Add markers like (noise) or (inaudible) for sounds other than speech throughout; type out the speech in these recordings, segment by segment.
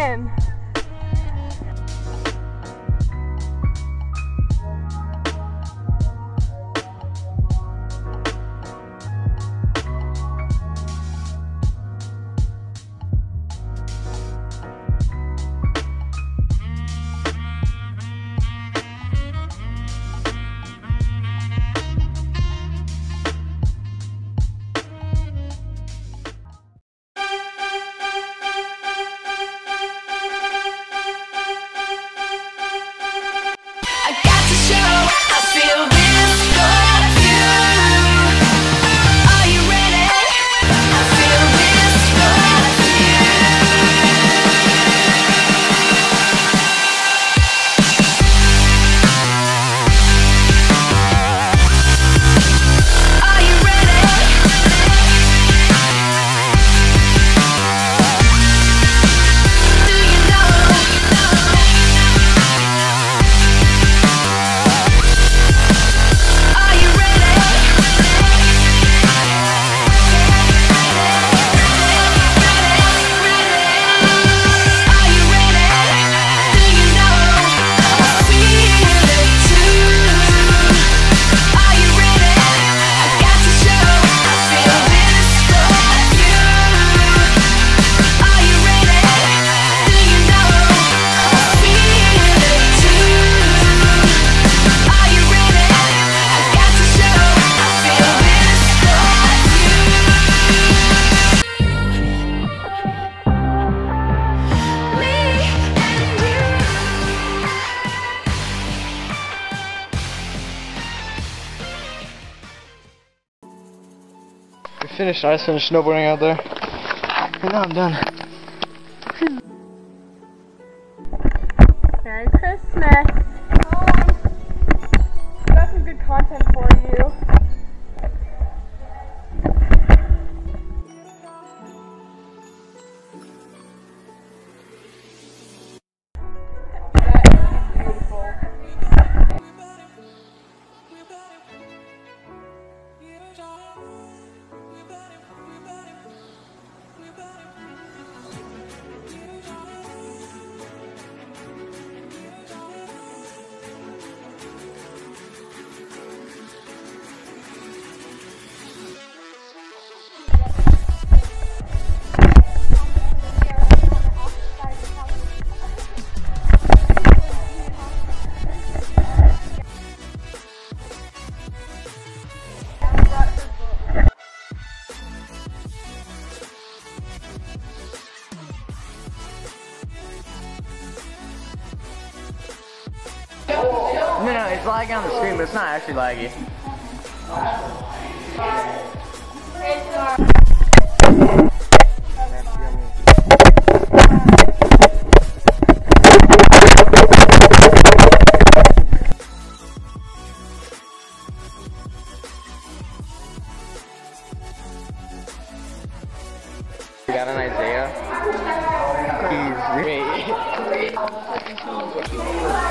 in. finished. I just finished snowboarding out there. And now I'm done. laggy on the screen, but it's not actually laggy. We got an Isaiah. He's great. (laughs)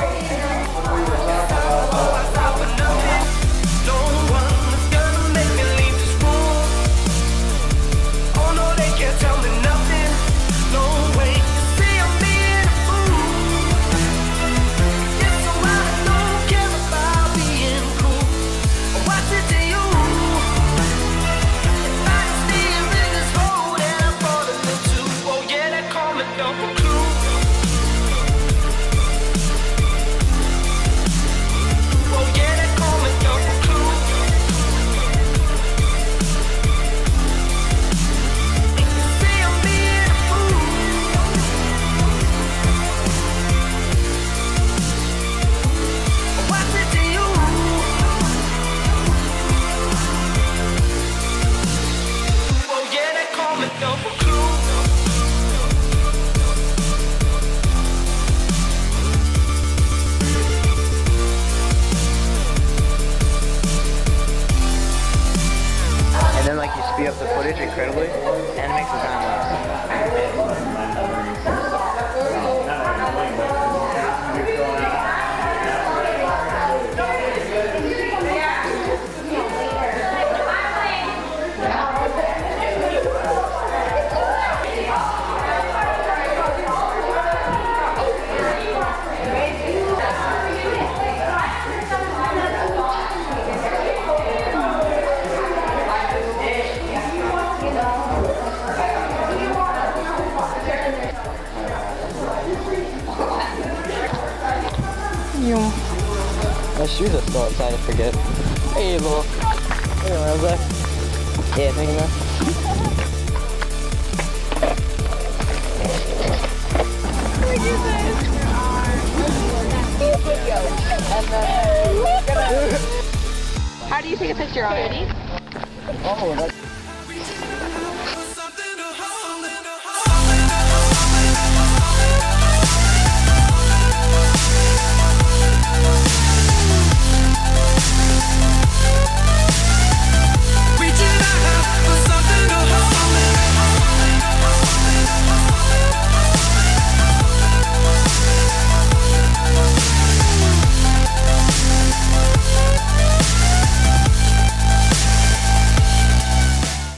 shoes are still outside, I forget. Hey, little. Hey, where was I? Yeah, thank you, man. How do you take a picture already? Oh, that's...